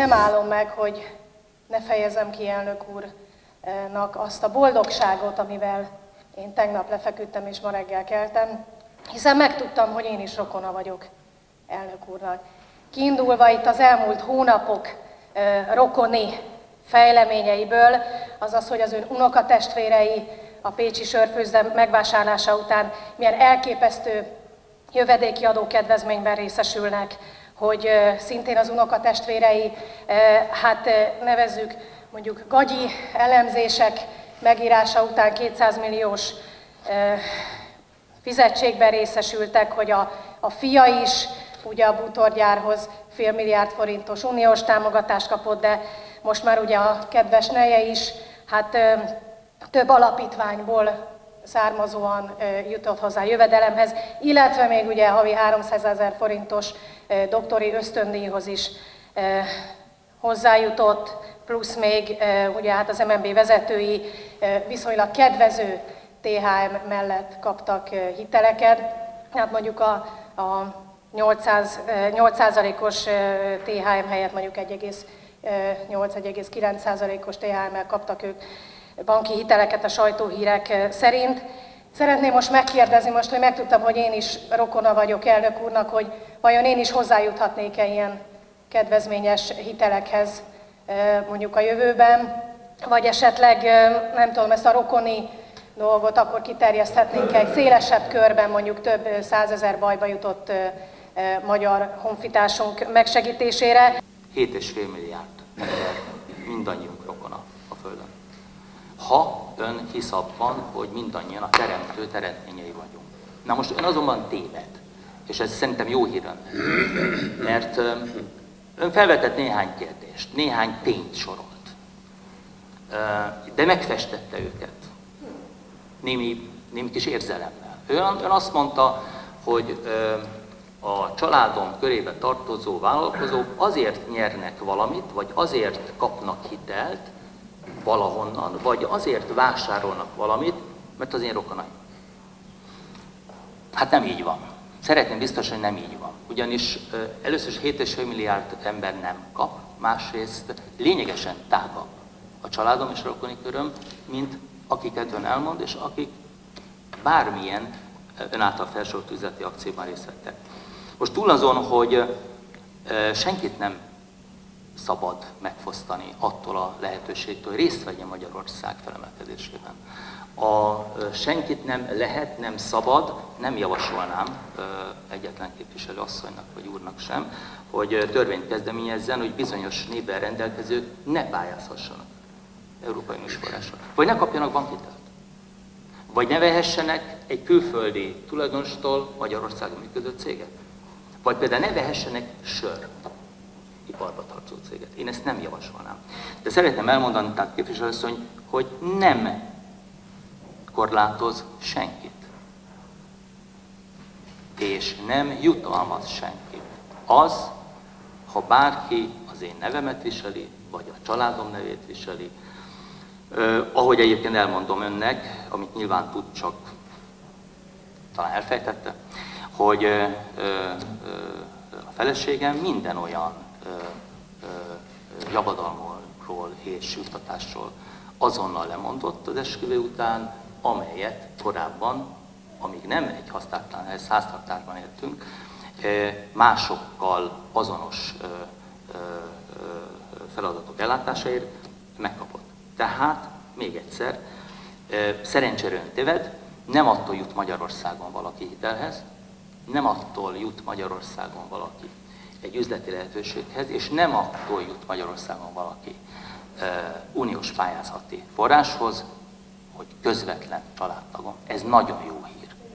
nem állom meg, hogy ne fejezem ki elnök úrnak azt a boldogságot, amivel én tegnap lefeküdtem és ma reggel keltem, hiszen megtudtam, hogy én is rokona vagyok elnök úrnak. Kiindulva itt az elmúlt hónapok rokoni fejleményeiből, azaz, hogy az ön unokatestvérei a Pécsi sörfőzdem megvásárlása után milyen elképesztő jövedéki adókedvezményben részesülnek, hogy szintén az unokatestvérei, hát nevezzük mondjuk gagyi elemzések megírása után 200 milliós fizetségben részesültek, hogy a, a fia is ugye a bútorgyárhoz fél milliárd forintos uniós támogatást kapott, de most már ugye a kedves neje is, hát több alapítványból származóan jutott hozzá jövedelemhez, illetve még ugye havi 300 ezer forintos doktori ösztöndíjhoz is hozzájutott, plusz még ugye hát az MNB vezetői viszonylag kedvező THM mellett kaptak hiteleket. Hát mondjuk a, a 800, 8%-os THM helyett mondjuk 1,8-1,9%-os THM-mel kaptak ők banki hiteleket a sajtóhírek szerint. Szeretném most megkérdezni, most, hogy megtudtam, hogy én is rokona vagyok elnök úrnak, hogy vajon én is hozzájuthatnék-e ilyen kedvezményes hitelekhez mondjuk a jövőben, vagy esetleg, nem tudom, ezt a rokoni dolgot akkor kiterjeszthetnénk egy szélesebb körben, mondjuk több százezer bajba jutott magyar honfitársunk megsegítésére. 7,5 milliárd ember mindannyiunk rokona a Földön. Ha ön hisz abban, hogy mindannyian a teremtő teremtményei vagyunk. Na most ön azonban téved, és ez szerintem jó hír mert ön felvetett néhány kérdést, néhány tényt sorolt, de megfestette őket némi, némi kis érzelemmel. Ön, ön azt mondta, hogy a családom körébe tartozó vállalkozók azért nyernek valamit, vagy azért kapnak hitelt valahonnan, vagy azért vásárolnak valamit, mert az én rokonaim. Hát nem így van. Szeretném biztos, hogy nem így van. Ugyanis először is 7,5 milliárd ember nem kap, másrészt lényegesen tágabb a családom és rokoni köröm, mint akiket ön elmond, és akik bármilyen ön által felsorolt üzleti akcióban részt vettek. Most túl azon, hogy senkit nem szabad megfosztani attól a lehetőségtől, hogy részt vegyen Magyarország felemelkedésében. A senkit nem lehet, nem szabad, nem javasolnám egyetlen képviselő asszonynak vagy úrnak sem, hogy törvényt kezdeményezzen, hogy bizonyos névben rendelkezők ne pályázhassanak Európai Uniós Vagy ne kapjanak bankhitelt. Vagy ne vehessenek egy külföldi tulajdonostól Magyarországon működő céget. Vagy például ne vehessenek sört iparba tartozó céget. Én ezt nem javasolnám. De szeretném elmondani, tehát képviselőasszony, hogy nem korlátoz senkit. És nem jutalmaz senkit. Az, ha bárki az én nevemet viseli, vagy a családom nevét viseli, Uh, ahogy egyébként elmondom önnek, amit nyilván tud, csak talán elfejtette, hogy uh, uh, a feleségem minden olyan javadalmról és juttatásról azonnal lemondott az esküvő után, amelyet korábban, amíg nem egy hasztártlan háztartásban éltünk, másokkal azonos feladatok ellátásáért megkapott. Tehát, még egyszer, szerencsére ön téved, nem attól jut Magyarországon valaki hitelhez, nem attól jut Magyarországon valaki egy üzleti lehetőséghez, és nem attól jut Magyarországon valaki uniós pályázati forráshoz, hogy közvetlen családtagom. Ez nagyon jó hír.